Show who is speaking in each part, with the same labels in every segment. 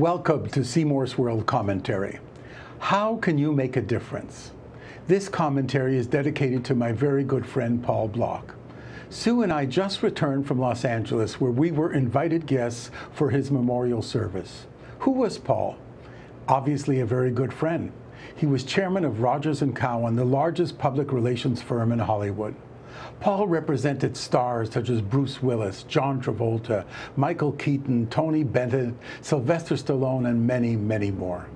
Speaker 1: Welcome to Seymour's World Commentary. How can you make a difference? This commentary is dedicated to my very good friend Paul Bloch. Sue and I just returned from Los Angeles where we were invited guests for his memorial service. Who was Paul? Obviously a very good friend. He was chairman of Rogers & Cowan, the largest public relations firm in Hollywood. Paul represented stars such as Bruce Willis, John Travolta, Michael Keaton, Tony Bennett, Sylvester Stallone, and many, many more.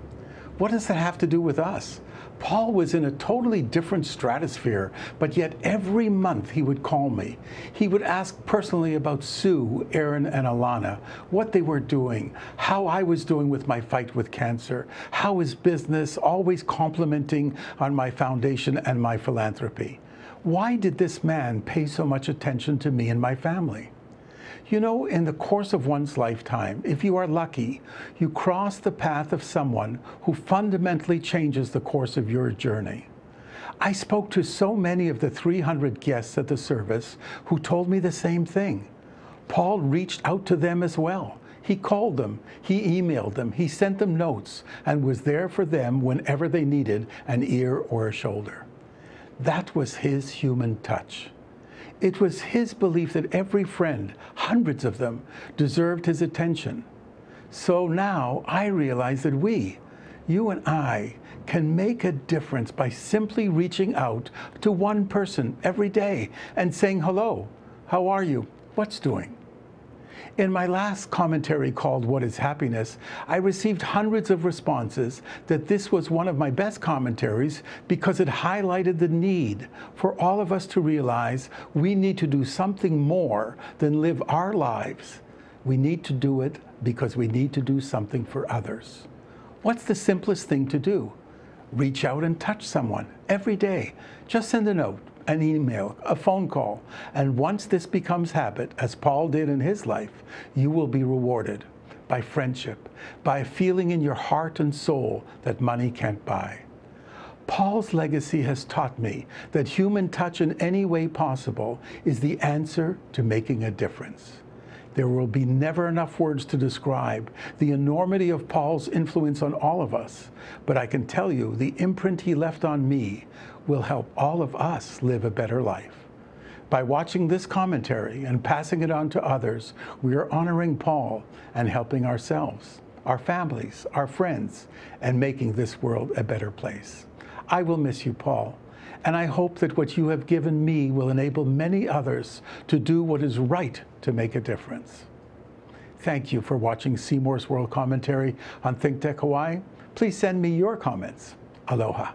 Speaker 1: What does that have to do with us? Paul was in a totally different stratosphere, but yet every month he would call me. He would ask personally about Sue, Aaron, and Alana, what they were doing, how I was doing with my fight with cancer, how how is business, always complimenting on my foundation and my philanthropy. Why did this man pay so much attention to me and my family? You know, in the course of one's lifetime, if you are lucky, you cross the path of someone who fundamentally changes the course of your journey. I spoke to so many of the 300 guests at the service who told me the same thing. Paul reached out to them as well. He called them, he emailed them, he sent them notes, and was there for them whenever they needed an ear or a shoulder. That was his human touch. It was his belief that every friend, hundreds of them, deserved his attention. So now I realize that we, you and I, can make a difference by simply reaching out to one person every day and saying, hello, how are you, what's doing? In my last commentary called What is Happiness, I received hundreds of responses that this was one of my best commentaries because it highlighted the need for all of us to realize we need to do something more than live our lives. We need to do it because we need to do something for others. What's the simplest thing to do? Reach out and touch someone every day. Just send a note an email, a phone call. And once this becomes habit, as Paul did in his life, you will be rewarded by friendship, by a feeling in your heart and soul that money can't buy. Paul's legacy has taught me that human touch in any way possible is the answer to making a difference. There will be never enough words to describe the enormity of Paul's influence on all of us, but I can tell you the imprint he left on me will help all of us live a better life. By watching this commentary and passing it on to others, we are honoring Paul and helping ourselves, our families, our friends, and making this world a better place. I will miss you, Paul, and I hope that what you have given me will enable many others to do what is right to make a difference. Thank you for watching Seymour's World Commentary on ThinkTech Hawaii. Please send me your comments. Aloha.